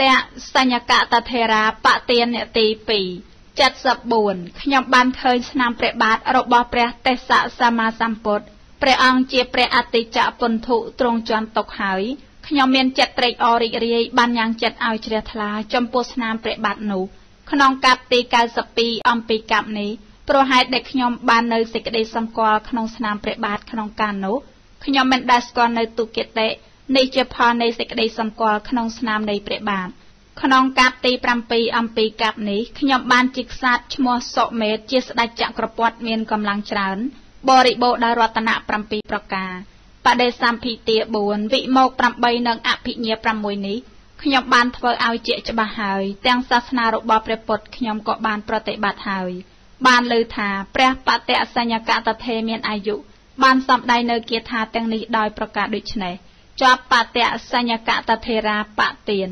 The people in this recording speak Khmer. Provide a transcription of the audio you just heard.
តៈសញ្ញកតថេរាបទានអ្នកទី2 74ខ្ញុំបានឃើញស្នាមព្រះបាទរបស់ព្រះទេសៈសម្មាសម្ពុទ្ធព្រះអង្គជាព្រះអតិចពន្ធុទ្រង់ជន់ទុកហើយខ្ញុំមានចិត្តត្រេកអររីករាយបានយ៉ាងចិត្តឲ្យជ្រះថ្លាចំពោះស្នាមព្រះបាទនោះក្នុងកាប់ទី92អំពីកាប់នេះព្រោះហេតុដែលខ្ញុំបាននៅសេចក្តីសម្គាល់ក្នុងស្នាមព្រះបាទក្នុងកាលនោះខ្ញុំមិនដែលស្គាល់នៅទុគតិ នេះជាផលនៃសេចក្តីសម្គាល់ក្នុងស្នាមនៃព្រះបាទក្នុងកាប់ទី7អំពីកាប់នេះខ្ញុំបានជាក្សត្រឈ្មោះសុមេតជាស្ដេចចក្រពត្តិមានកម្លាំងច្រើន បរិបូរដោយរតនៈ7ប្រការបដិសម្ភិទា4វិមោក8និងអភិញ្ញា6នេះខ្ញុំបានធ្វើឲ្យជាច្បាស់ហើយ ទាំងសាសនារបស់ព្រះពុទ្ធខ្ញុំក៏បានប្រតិបត្តិហើយ បានលើថាព្រះបតិអសញ្ញកតថេមានអាយុបានសំដែងនៅគាថាទាំងនេះដោយប្រការដូចនេះ ជាប់បតិអសញ្ញកតថេរាបទាន